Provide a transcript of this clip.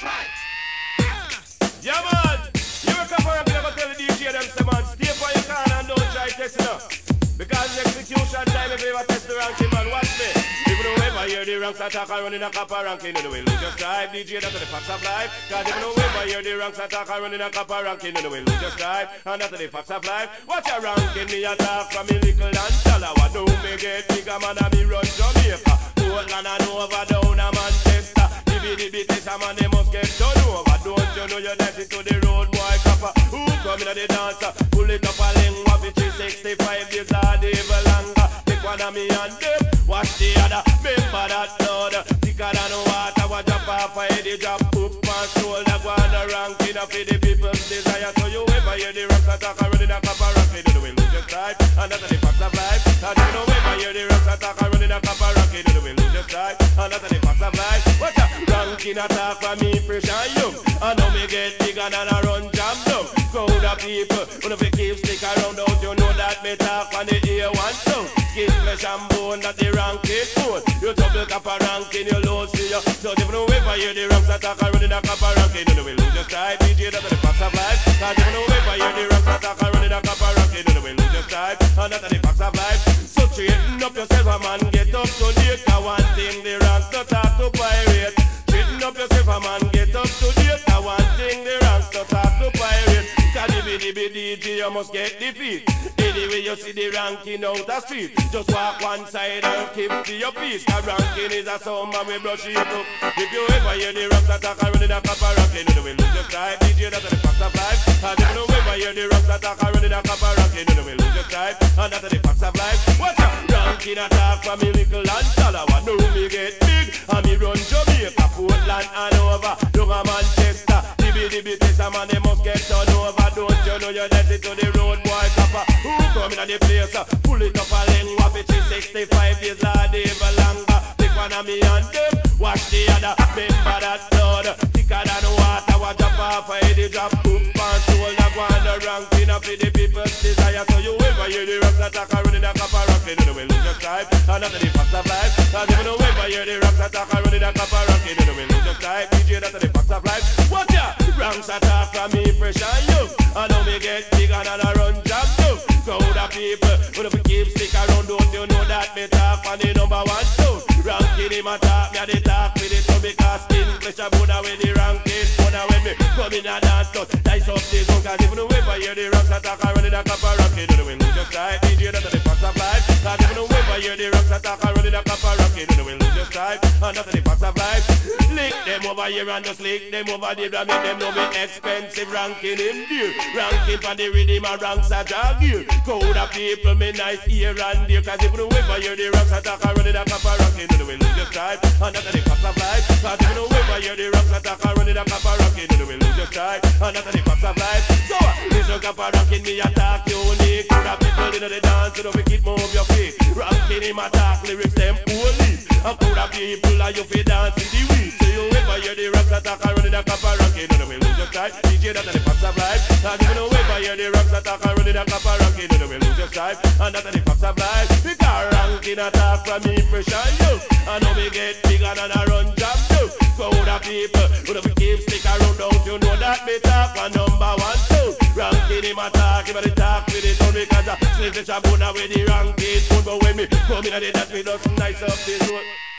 That's man. You tell the DJ them, say, man, stay your car and don't try testing up. Because execution time, if ever test the man, watch me. You don't the running a copper ranking, you will lose your. DJ, that's the facts of life. Cause you don't ever hear the ranks attack running a copper ranking, you will lose your. And that's the facts of life. Watch your ranking, me attack from me little and shallow. I do me get bigger, man, and me run Jamaica. Portland and over down a Manchester. Dibby test a man, they must get done over. Don't you know you're dancing to the road boy copper? Who come in the dancer? Pull it up a is 65 days or even longer. Take one of me and them, watch the other. Remember that blood, thicker than water. What drop off a head, drop up and shoulder. Go on the ranking of the people's desire. So you ever hear the rocks attack running a copper ranking, you will lose your stride. And that's the facts of life. And you know ever hear the rocks attack running a copper ranking, you will lose your stride. And that's the facts of life. Ranking attack for me, fresh and young. I know me get bigger than a run jam down. Crowd of people, when if you keep stick around, don't you know that me talk on the ear one sound. Skin, flesh and bone, that the ranking bone. You double cap a ranking, you lose for you. So if you know ever hear the ranks attack running a copper ranking, you know we lose your stride. DJ, that's the facts of life. Cause if you know ever hear the ranks attack running a copper ranking, you know we lose your stride. And that's the facts of life. Must get defeat. Anyway, you see the ranking out the street. Just walk one side and keep to your peace. Cause ranking is a song, man, we brush it up. If you ever hear the rocks attack and running a copper ranking, you will lose your stride. DJ, that's the facts of life. And if you ever hear the rocks attack and running a copper ranking, you will lose your stride. And that's the facts of life. Watch out, ranking attack from me little and shallow. I know me get big, and me run Jamaica, Portland and over. Down a Manchester, dibby dibby test a man, they must get turned over. Don't you know you're it to the? Who come in the place? uh, Pull it up a length, wap it is 65 days, Lord, even longer. Take one of me and them, watch the other. Remember that blood, thicker than water. What drop off a head, drop up and shoulder. Go on the ranking up for the people's desire. So you ever hear the rocks attack and running a copper ranking, you know we lose your stripe. And that's the facts of life. If you know ever hear the rocks attack and running a copper ranking, you know we lose your stripe. DJ, that's the facts of life. Watch out, ranks attack from me, fresh talk on the number one sound. Ranking him me a the talk with it, so because flesh a bone away the ranking. Bone when me come in and dance, touch, dice up the zone, cause if you ever hear the rocks attack and running a copper ranking, you know we lose your stride. DJ, that's the facts of life. Cause if you ever hear the rocks attack and running a copper ranking, you know we lose your stride. And that's the facts of life. Lick them over here and just lick them over there, make them know me expensive ranking in there. Ranking for the rhythm and ranks a jog here. Crowd of people, me nice here and there. Cause if you ever hear the rocks attack and running a copper ranking, you know we lose stride. And the facts of life. Cause if you ever hear the rocks attack and running a copper ranking, you know we lose your stride. And the facts of life. So, this is copper ranking, me attack unique. Crowd of people in the dance, you know we keep move your feet. Ranking him attack, lyrics them police. A crowd of people are you fi dance in the week. So you ever hear the rocks attack and running a copper ranking, you know we lose your stride. DJ, that's the facts of life. And if you ever hear the rocks attack and running a copper ranking, you know we lose your stride. And the facts of life. Because ranking attack from me, and you. Him attack, him a the talk with it on because I slip the shabuna with the wrong ranking. But when me come in it, that me just nice up this road.